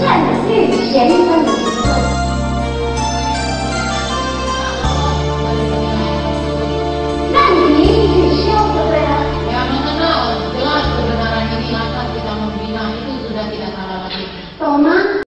战略与研。